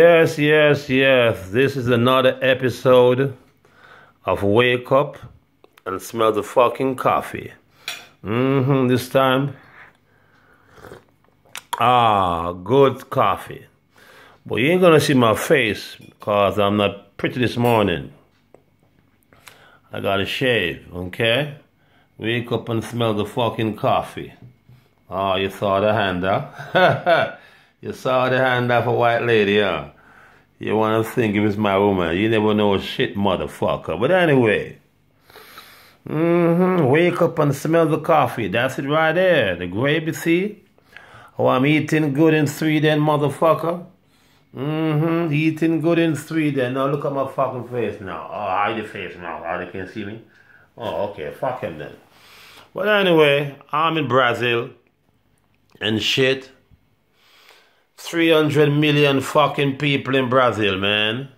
Yes, yes, yes. This is another episode of Wake Up and Smell the Fucking Coffee. Mm-hmm, this time. Ah, good coffee. But you ain't gonna see my face because I'm not pretty this morning. I gotta shave, okay? Wake up and smell the fucking coffee. Oh, you saw the hand, huh? You saw the hand of a white lady, huh? You wanna think it was my woman. You never know shit, motherfucker. But anyway. Mm-hmm. Wake up and smell the coffee. That's it right there. The gravy, see? Oh, I'm eating good in Sweden, motherfucker. Mm-hmm. Eating good in Sweden. Now look at my fucking face now. Oh, hide your face now. Oh, they can see me. Oh, okay. Fuck him then. But anyway, I'm in Brazil and shit. 300 million fucking people in Brazil, man.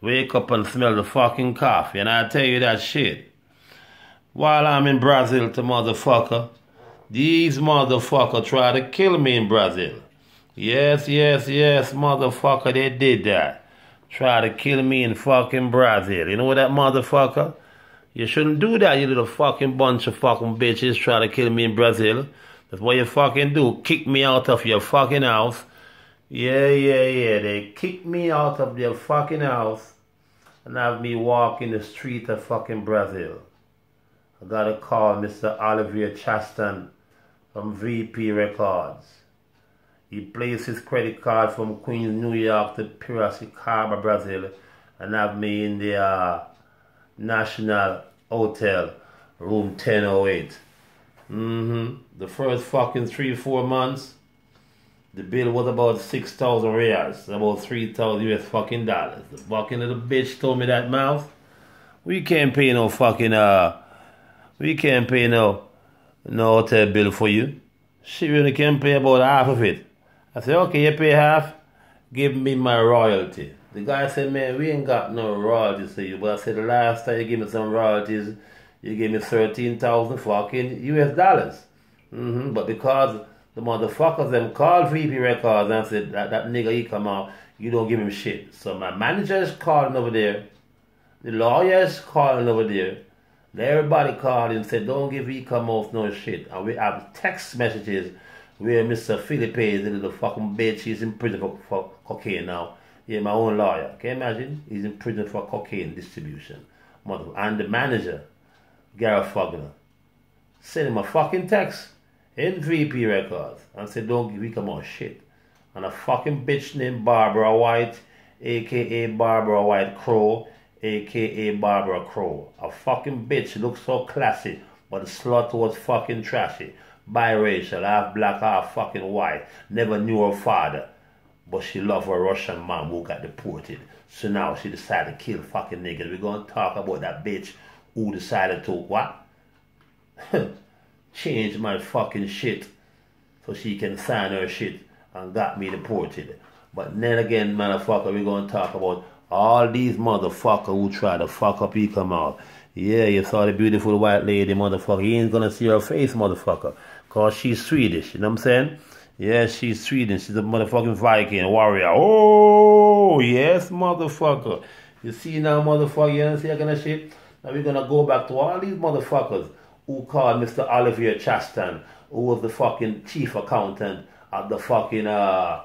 Wake up and smell the fucking coffee. And I tell you that shit. While I'm in Brazil to motherfucker, these motherfucker try to kill me in Brazil. Yes, yes, yes, motherfucker, they did that. Try to kill me in fucking Brazil. You know what that motherfucker? You shouldn't do that, you little fucking bunch of fucking bitches try to kill me in Brazil. That's what you fucking do. Kick me out of your fucking house yeah, yeah, yeah. They kicked me out of their fucking house and have me walk in the street of fucking Brazil. I gotta call Mr. Olivier Chastain from VP Records. He placed his credit card from Queens, New York to Piracicaba, Brazil, and have me in the uh, National Hotel, room 1008. Mm-hmm. The first fucking three, four months, the bill was about 6,000 reals, about 3,000 US fucking dollars. The fucking little bitch told me that mouth. We can't pay no fucking, uh, we can't pay no, no hotel bill for you. She really can pay about half of it. I said, okay, you pay half, give me my royalty. The guy said, man, we ain't got no royalties for you. But I said, the last time you gave me some royalties, you gave me 13,000 fucking US dollars. Mm-hmm. But because the motherfuckers them called VP Records and said that, that nigga he come out, you don't give him shit. So my manager is calling over there, the lawyer is calling over there, everybody called and said don't give E come off no shit. And we have text messages where Mr. Philippe is the little fucking bitch, he's in prison for, for cocaine now. Yeah, my own lawyer. Can you imagine? He's in prison for cocaine distribution. Mother and the manager, Gareth Fugner, send him a fucking text in VP Records and said, don't give me come on shit. And a fucking bitch named Barbara White, aka Barbara White Crow, aka Barbara Crow. A fucking bitch looks so classy, but the slut was fucking trashy. Biracial, half black, half fucking white. Never knew her father. But she loved her Russian mom who got deported. So now she decided to kill fucking niggas. We're gonna talk about that bitch who decided to what? change my fucking shit so she can sign her shit and got me deported. But then again, motherfucker, we're gonna talk about all these motherfuckers who try to fuck up you come out. Yeah, you saw the beautiful white lady, motherfucker. You ain't gonna see her face, motherfucker. Cause she's Swedish, you know what I'm saying? Yeah, she's Swedish. She's a motherfucking Viking warrior. Oh, yes, motherfucker. You see now, motherfucker, you see that kind of shit? Now we're gonna go back to all these motherfuckers who called Mr. Olivier Chastain, who was the fucking chief accountant at the fucking uh,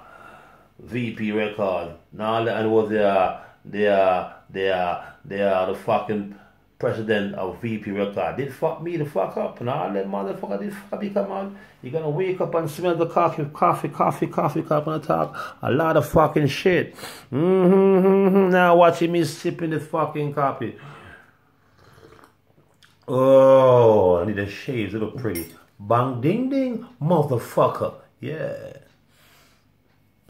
VP record. Now and was the uh, the uh, the uh, the uh, the fucking president of VP record. Did fuck me the fuck up all that motherfucker did fuck me come on. You're gonna wake up and smell the coffee, coffee, coffee, coffee cup and top. a lot of fucking shit. Mm-hmm, mm-hmm. Now watching me sipping the fucking coffee. Oh, A shave. It look pretty. Bang, ding, ding, motherfucker. Yeah.